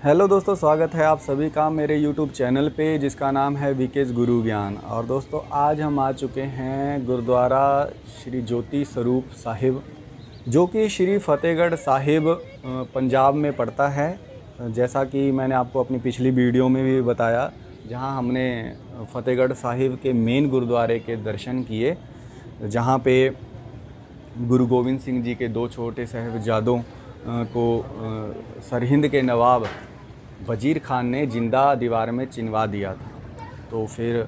Hello दोस्तों, स्वागत है आप सभी का मेरे यूट्यूब चैनल पे, जिसका नाम है विकेश गुरु ज्ञान। और दोस्तों, आज हम आ चुके हैं गुरुद्वारा श्री ज्योति स्वरूप साहिब, जो कि श्री फतेहगढ़ साहिब पंजाब में पड़ता है। जैसा कि मैंने आपको अपनी पिछली वीडियो में भी बताया, जहाँ हमने फतेहगढ़ साहिब के मेन गुरुद्वारे के दर्शन किए, जहाँ पे गुरु गोविंद सिंह जी के दो छोटे साहबजादों को सरहिंद के नवाब वज़ीर खान ने ज़िंदा दीवार में चिनवा दिया था। तो फिर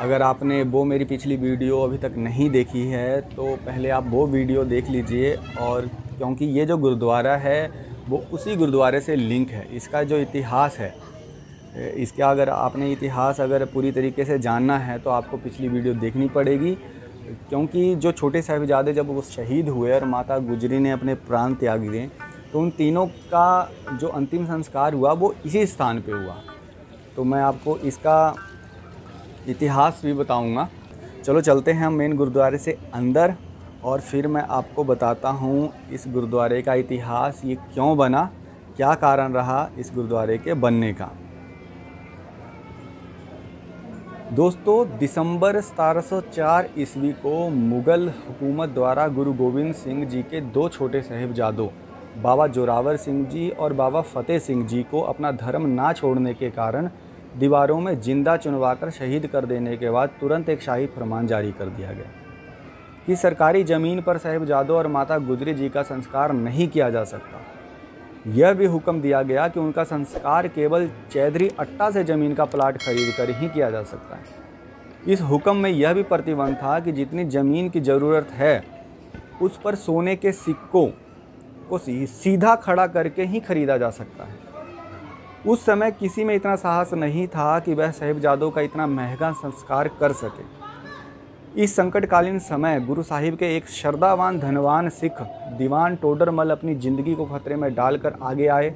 अगर आपने वो मेरी पिछली वीडियो अभी तक नहीं देखी है तो पहले आप वो वीडियो देख लीजिए और क्योंकि ये जो गुरुद्वारा है, वो उसी गुरुद्वारे से लिंक है। इसका जो इतिहास है, इसका अगर आपने इतिहास अगर पूरी तरीके से जानना है तो आपको पिछली वीडियो देखनी पड़ेगी। क्योंकि जो छोटे साहिबजादे जब वो शहीद हुए और माता गुजरी ने अपने प्राण त्याग दिए तो उन तीनों का जो अंतिम संस्कार हुआ, वो इसी स्थान पे हुआ। तो मैं आपको इसका इतिहास भी बताऊँगा। चलो चलते हैं हम मेन गुरुद्वारे से अंदर और फिर मैं आपको बताता हूँ इस गुरुद्वारे का इतिहास, ये क्यों बना, क्या कारण रहा इस गुरुद्वारे के बनने का। दोस्तों, दिसंबर 1704 ईस्वी को मुग़ल हुकूमत द्वारा गुरु गोविंद सिंह जी के दो छोटे साहिबजादों बाबा जोरावर सिंह जी और बाबा फतेह सिंह जी को अपना धर्म ना छोड़ने के कारण दीवारों में ज़िंदा चुनवाकर शहीद कर देने के बाद तुरंत एक शाही फरमान जारी कर दिया गया। कि सरकारी ज़मीन पर साहिबजादों और माता गुजरी जी का संस्कार नहीं किया जा सकता। यह भी हुक्म दिया गया कि उनका संस्कार केवल चैधरी अट्टा से ज़मीन का प्लाट खरीद कर ही किया जा सकता है। इस हुक्म में यह भी प्रतिबंध था कि जितनी ज़मीन की ज़रूरत है, उस पर सोने के सिक्कों को सीधा खड़ा करके ही खरीदा जा सकता है। उस समय किसी में इतना साहस नहीं था कि वह साहिबजादों का इतना महँगा संस्कार कर सके। इस संकटकालीन समय गुरु साहिब के एक श्रद्धावान धनवान सिख दीवान टोडरमल अपनी ज़िंदगी को खतरे में डालकर आगे आए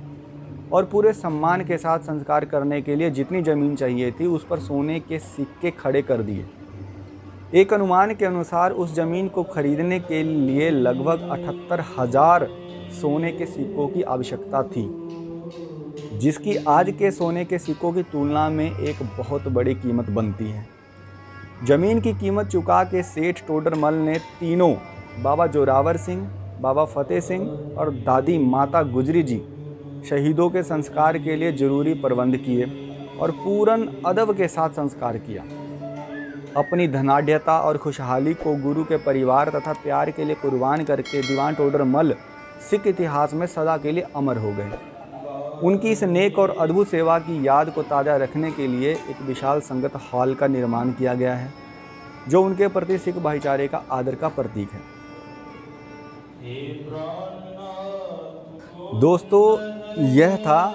और पूरे सम्मान के साथ संस्कार करने के लिए जितनी ज़मीन चाहिए थी, उस पर सोने के सिक्के खड़े कर दिए। एक अनुमान के अनुसार उस ज़मीन को खरीदने के लिए लगभग अठहत्तर हज़ार सोने के सिक्कों की आवश्यकता थी, जिसकी आज के सोने के सिक्कों की तुलना में एक बहुत बड़ी कीमत बनती है। ज़मीन की कीमत चुका के सेठ टोडरमल ने तीनों, बाबा जोरावर सिंह, बाबा फतेह सिंह और दादी माता गुजरी जी, शहीदों के संस्कार के लिए ज़रूरी प्रबंध किए और पूरन अदब के साथ संस्कार किया। अपनी धनाढ़ता और खुशहाली को गुरु के परिवार तथा प्यार के लिए कुर्बान करके दीवान टोडरमल सिख इतिहास में सदा के लिए अमर हो गए। उनकी इस नेक और अद्भुत सेवा की याद को ताज़ा रखने के लिए एक विशाल संगत हॉल का निर्माण किया गया है, जो उनके प्रति सिख भाईचारे का आदर का प्रतीक है। दोस्तों, यह था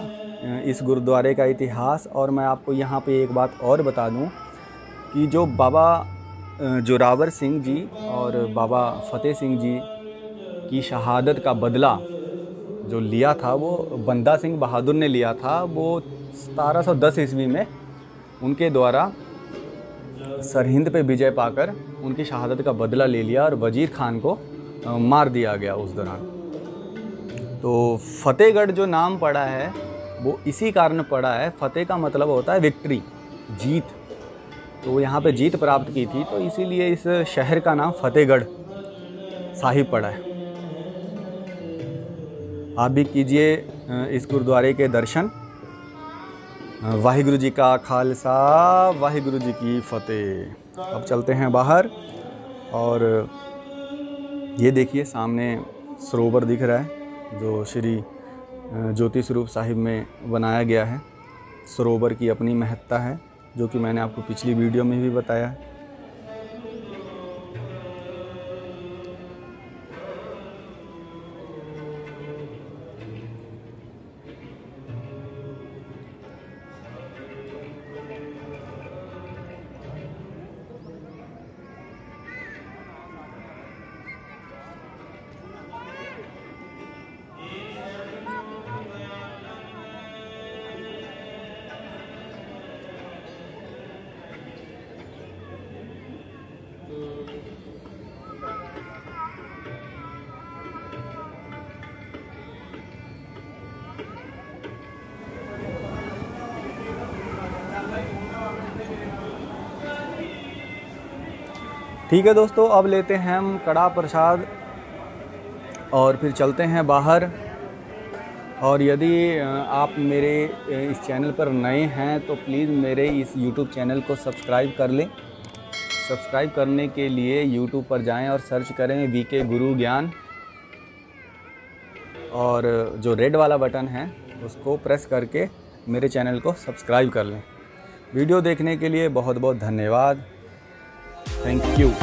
इस गुरुद्वारे का इतिहास, और मैं आपको यहाँ पे एक बात और बता दूँ कि जो बाबा जोरावर सिंह जी और बाबा फतेह सिंह जी की शहादत का बदला जो लिया था, वो बंदा सिंह बहादुर ने लिया था, वो सतारह सौ दस ईस्वी में उनके द्वारा सरहिंद पे विजय पाकर उनकी शहादत का बदला ले लिया और वज़ीर खान को मार दिया गया उस दौरान। तो फतेहगढ़ जो नाम पड़ा है, वो इसी कारण पड़ा है। फतेह का मतलब होता है विक्ट्री जीत। तो यहाँ पे जीत प्राप्त की थी तो इसीलिए इस शहर का नाम फतेहगढ़ साहिब पड़ा है। आप भी कीजिए इस गुरुद्वारे के दर्शन। वाहिगुरु जी का खालसा, वाहिगुरु जी की फतेह। अब चलते हैं बाहर और ये देखिए, सामने सरोवर दिख रहा है, जो श्री ज्योति स्वरूप साहिब में बनाया गया है। सरोवर की अपनी महत्ता है, जो कि मैंने आपको पिछली वीडियो में भी बताया। है ठीक है दोस्तों, अब लेते हैं हम कड़ा प्रसाद और फिर चलते हैं बाहर। और यदि आप मेरे इस चैनल पर नए हैं तो प्लीज़ मेरे इस यूट्यूब चैनल को सब्सक्राइब कर लें। सब्सक्राइब करने के लिए यूट्यूब पर जाएँ और सर्च करें वी के गुरु ज्ञान और जो रेड वाला बटन है, उसको प्रेस करके मेरे चैनल को सब्सक्राइब कर लें। वीडियो देखने के लिए बहुत बहुत धन्यवाद। Thank you.